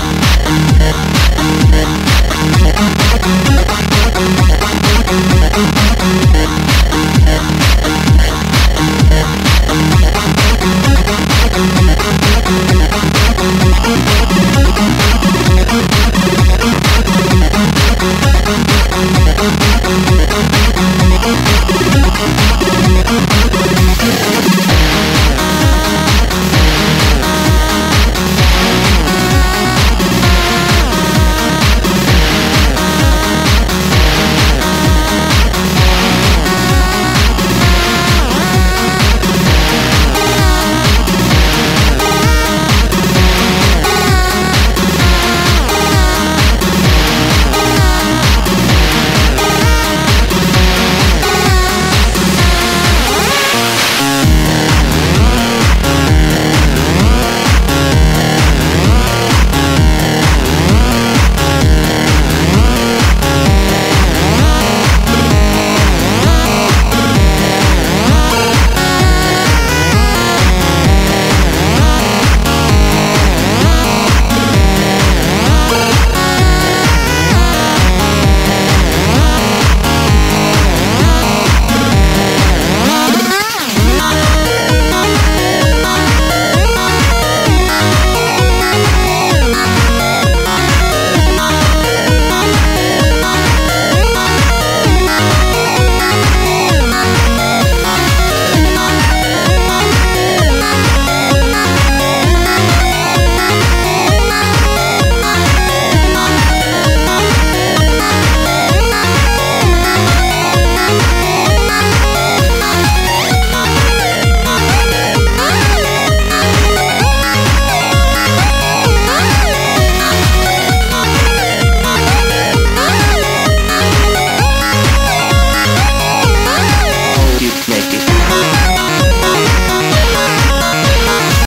and